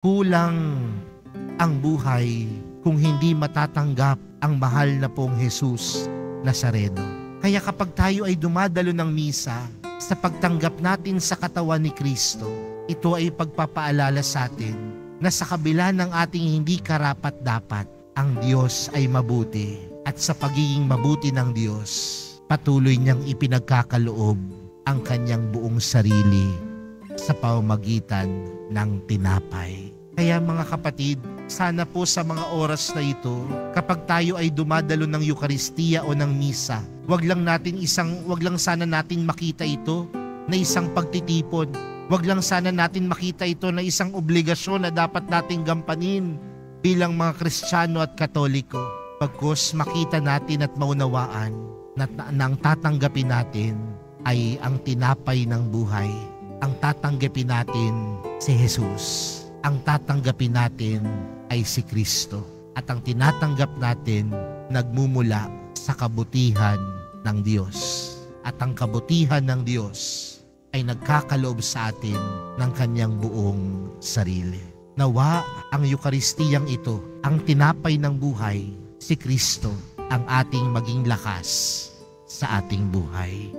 Kulang ang buhay kung hindi matatanggap ang mahal na pong Jesus Nazareno. Kaya kapag tayo ay dumadalo ng misa sa pagtanggap natin sa katawan ni Kristo, ito ay pagpapaalala sa atin na sa kabila ng ating hindi karapat dapat, ang Diyos ay mabuti at sa pagiging mabuti ng Diyos, patuloy niyang ipinagkakaloob ang kanyang buong sarili sa pamamagitan ng tinapay. Kaya mga kapatid, sana po sa mga oras na ito, kapag tayo ay dumadalo ng Eukaristiya o ng Misa, wag lang natin isang, wag lang sana natin makita ito na isang pagtitipon. Wag lang sana natin makita ito na isang obligasyon na dapat nating gampanin bilang mga Kristiyano at Katoliko. Pagkos makita natin at maunawaan na, na, na ang tatanggapin natin ay ang tinapay ng buhay. Ang tatanggapin natin si Jesus. Ang tatanggapin natin ay si Kristo. At ang tinatanggap natin nagmumula sa kabutihan ng Diyos. At ang kabutihan ng Diyos ay nagkakaloob sa atin ng kanyang buong sarili. Nawa ang Eukaristiyang ito, ang tinapay ng buhay, si Kristo, ang ating maging lakas sa ating buhay.